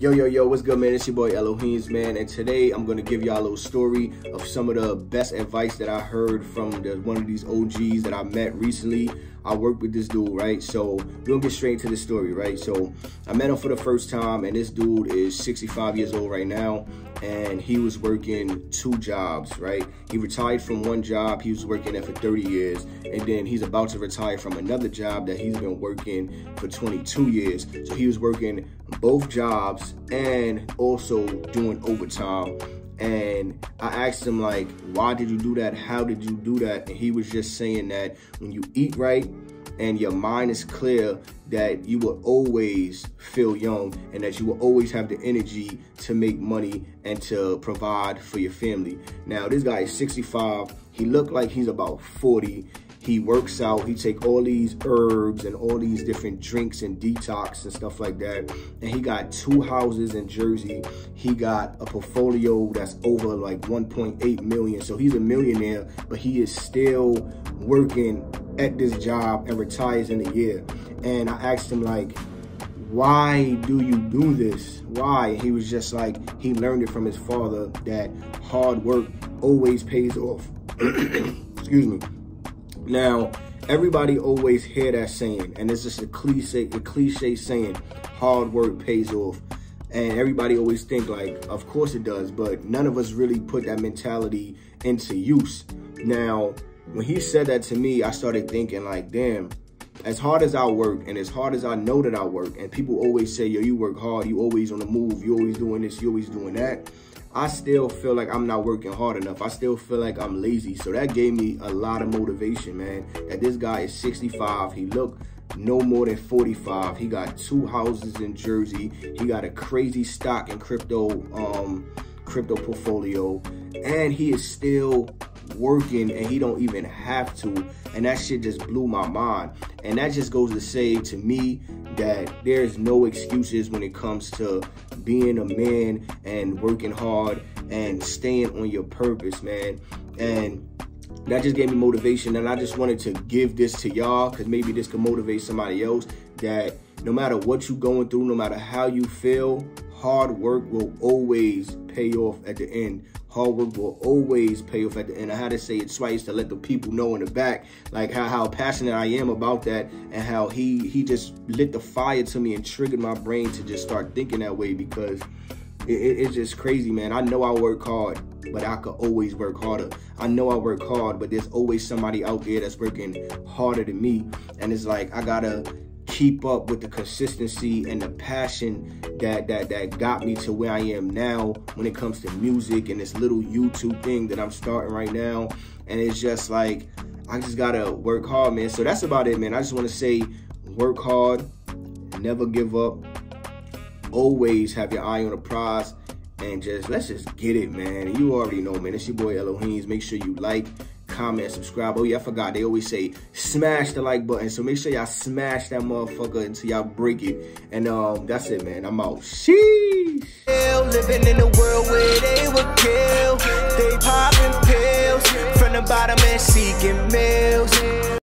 Yo, yo, yo, what's good, man? It's your boy L.O. Heemz, man. And today I'm going to give y'all a little story of some of the best advice that I heard from the, one of these OGs that I met recently. I worked with this dude, right? So we're going to get straight into the story, right? So I met him for the first time, and this dude is 65 years old right now, and he was working two jobs, right? He retired from one job. He was working there for 30 years, and then he's about to retire from another job that he's been working for 22 years. So he was working both jobs and also doing overtime. And I asked him like, why did you do that? How did you do that? And he was just saying that when you eat right and your mind is clear, that you will always feel young and that you will always have the energy to make money and to provide for your family. Now, this guy is 65. He looked like he's about 40 he works out he take all these herbs and all these different drinks and detox and stuff like that. And he got two houses in jersey. He got a portfolio that's over like 1.8 million. So he's a millionaire but he is still working at this job and retires in a year. And i asked him like why do you do this? Why? He was just like he learned it from his father that hard work always pays off. Excuse me now, everybody always hear that saying, and it's just a cliche, a cliche saying, hard work pays off. And everybody always think like, of course it does, but none of us really put that mentality into use. Now, when he said that to me, I started thinking like, damn, as hard as I work and as hard as I know that I work, and people always say, yo, you work hard, you always on the move, you always doing this, you always doing that. I still feel like I'm not working hard enough. I still feel like I'm lazy. So that gave me a lot of motivation, man. That this guy is 65. He looked no more than 45. He got two houses in Jersey. He got a crazy stock and crypto um crypto portfolio. And he is still working and he don't even have to and that shit just blew my mind and that just goes to say to me that there's no excuses when it comes to being a man and working hard and staying on your purpose, man. And that just gave me motivation. And I just wanted to give this to y'all because maybe this could motivate somebody else that no matter what you're going through, no matter how you feel, hard work will always pay off at the end. Hard work will always pay off at the end. I had to say it twice to let the people know in the back, like how, how passionate I am about that and how he he just lit the fire to me and triggered my brain to just start thinking that way because it, it, it's just crazy, man. I know I work hard, but I could always work harder. I know I work hard, but there's always somebody out there that's working harder than me. And it's like, I gotta keep up with the consistency and the passion that that that got me to where I am now when it comes to music and this little YouTube thing that I'm starting right now. And it's just like I just gotta work hard, man. So that's about it, man. I just want to say work hard, never give up, always have your eye on the prize, and just let's just get it, man. you already know, man. It's your boy L.O. Heemz. Make sure you like, comment, subscribe. Oh yeah, I forgot. They always say smash the like button. So make sure y'all smash that motherfucker until y'all break it. And um, that's it, man. I'm out. Sheesh. Living in a world where they would kill. They popping pills from the bottom and.